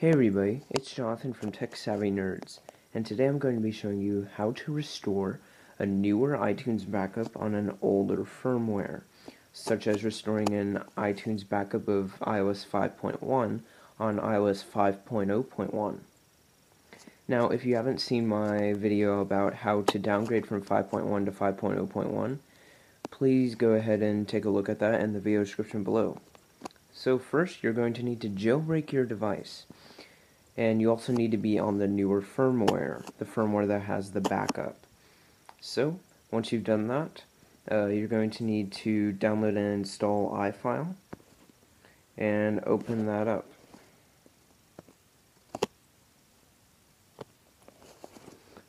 Hey everybody, it's Jonathan from Tech Savvy Nerds, and today I'm going to be showing you how to restore a newer iTunes backup on an older firmware, such as restoring an iTunes backup of iOS 5.1 on iOS 5.0.1. Now, if you haven't seen my video about how to downgrade from 5.1 to 5.0.1, please go ahead and take a look at that in the video description below. So first, you're going to need to jailbreak your device. And you also need to be on the newer firmware, the firmware that has the backup. So, once you've done that, uh, you're going to need to download and install iFile and open that up.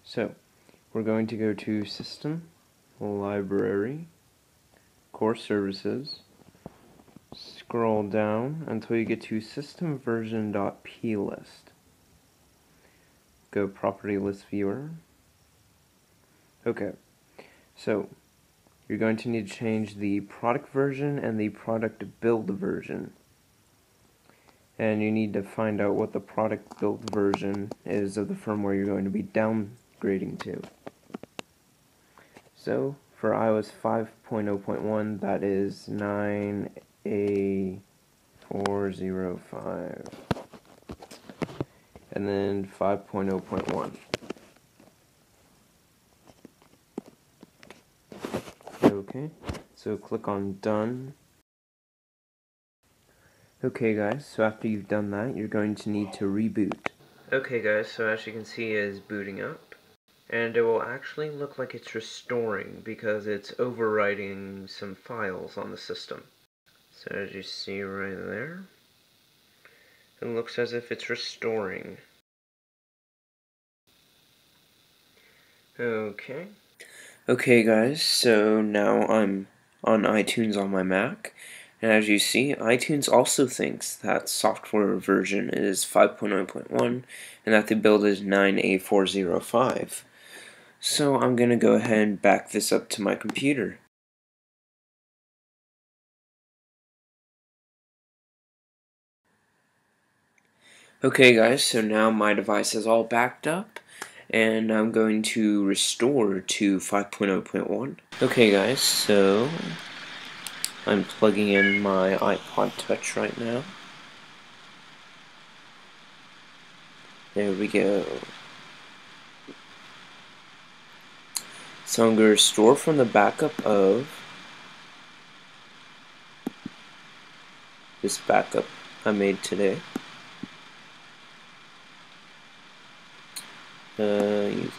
So, we're going to go to System, Library, Core Services, scroll down until you get to systemversion.plist. Go property list viewer. Okay, so you're going to need to change the product version and the product build version. And you need to find out what the product build version is of the firmware you're going to be downgrading to. So, for iOS 5.0.1, that is 9 a405 and then 5.0.1 okay so click on done. Okay guys so after you've done that you're going to need to reboot. Okay guys so as you can see it is booting up. And it will actually look like it's restoring because it's overwriting some files on the system. So as you see right there, it looks as if it's restoring. Okay. Okay guys, so now I'm on iTunes on my Mac, and as you see, iTunes also thinks that software version is 5.0.1 and that the build is 9A405. So I'm going to go ahead and back this up to my computer. Okay guys, so now my device is all backed up and I'm going to restore to 5.0.1. Okay guys, so I'm plugging in my iPod Touch right now. There we go. So I'm going to restore from the backup of this backup I made today. Uh, use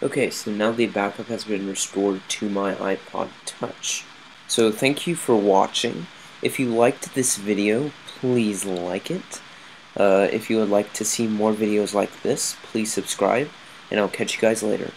Okay, so now the backup has been restored to my iPod Touch. So thank you for watching. If you liked this video, please like it. Uh, if you would like to see more videos like this, please subscribe, and I'll catch you guys later.